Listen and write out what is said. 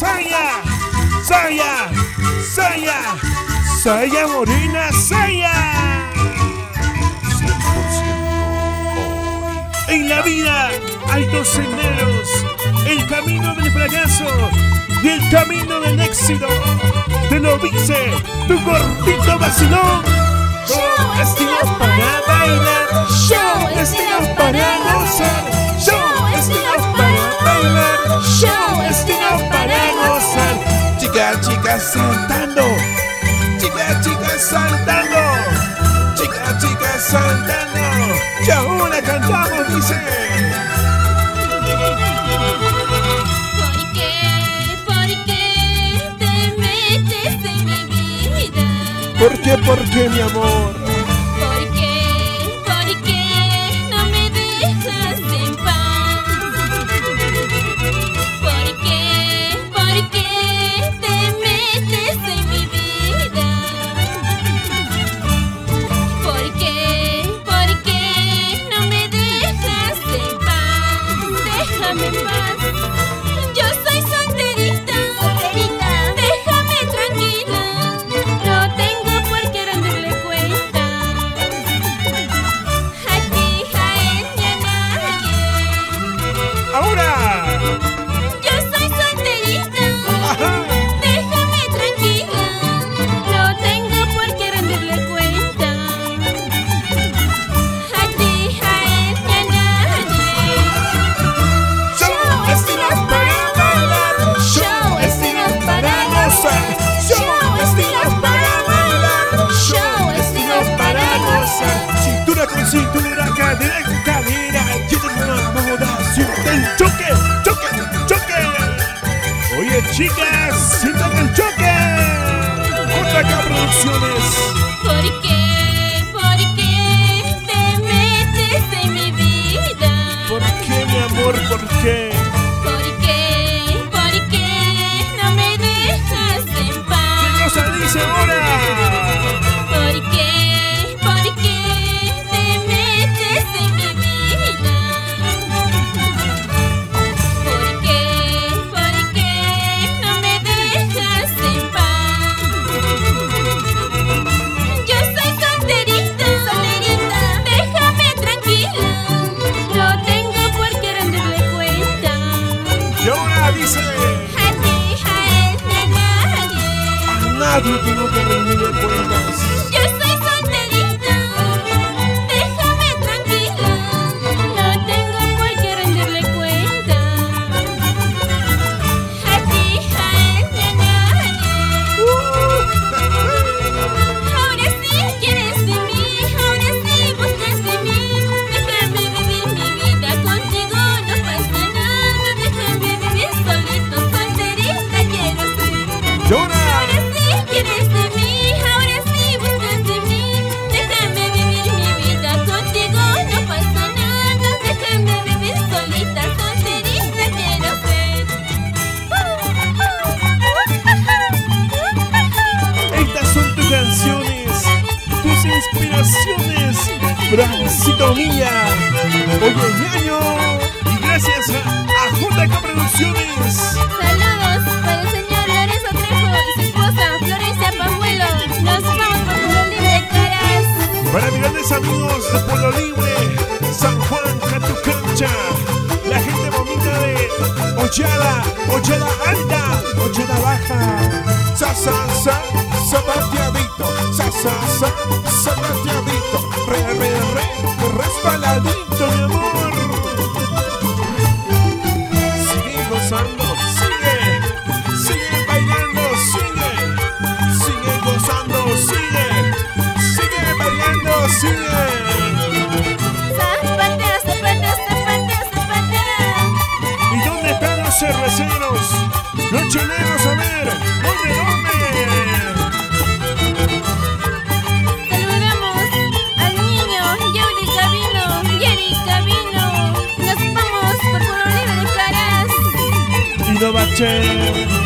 Saya, Saya, Saya, Saya Morena, Saya. en la vida hay dos senderos, el camino del fracaso y el camino del éxito. Te lo dice tu gordito vacilón. Chicas, chicas saltando. Chicas, chicas saltando. Chicas, chicas saltando. Y ahora cantamos, dice. Porque, porque te metes en mi vida. ¿Por qué, por qué, mi amor? chicas, sin toca el choque. Producciones. ¿Por qué? Aquí tengo que rendir cuenta. Inspiraciones, Brancito Mía, Oye Ñaño, y gracias a, a JK Saludos para el señor Lorenzo Trejo y su esposa Florencia Pajuelo. Nos vamos por Pueblo Libre, caras. Para mirar de saludos de Pueblo Libre. Ocheda, Ocheda alta, Ocheda baja. Sa, sa, sa, zapateadito, sa, sa, sa, zapateadito, re, re, re, resbaladito. ver, vecinos. Los chilenos, a ver. ¿Dónde, dónde? Saludamos al niño Yuri Cabino. Yuri Cabino. Nos vamos por Corona de Caras. Y no bache.